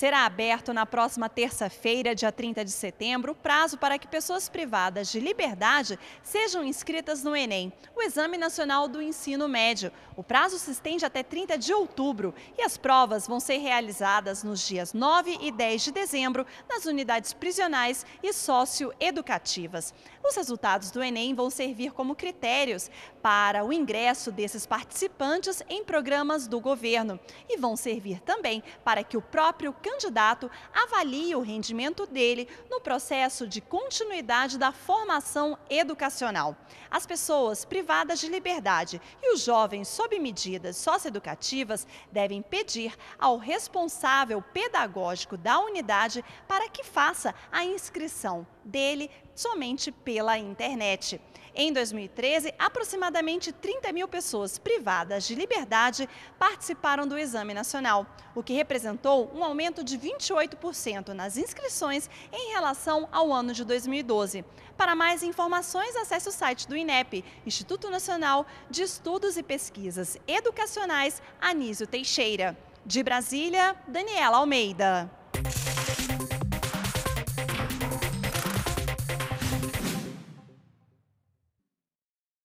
Será aberto na próxima terça-feira, dia 30 de setembro, o prazo para que pessoas privadas de liberdade sejam inscritas no Enem, o Exame Nacional do Ensino Médio. O prazo se estende até 30 de outubro e as provas vão ser realizadas nos dias 9 e 10 de dezembro nas unidades prisionais e socioeducativas. Os resultados do Enem vão servir como critérios para o ingresso desses participantes em programas do governo e vão servir também para que o próprio candidato avalie o rendimento dele no processo de continuidade da formação educacional. As pessoas privadas de liberdade e os jovens sob medidas socioeducativas devem pedir ao responsável pedagógico da unidade para que faça a inscrição dele somente pela internet. Em 2013, aproximadamente 30 mil pessoas privadas de liberdade participaram do Exame Nacional, o que representou um aumento de 28% nas inscrições em relação ao ano de 2012. Para mais informações, acesse o site do INEP, Instituto Nacional de Estudos e Pesquisas Educacionais Anísio Teixeira. De Brasília, Daniela Almeida.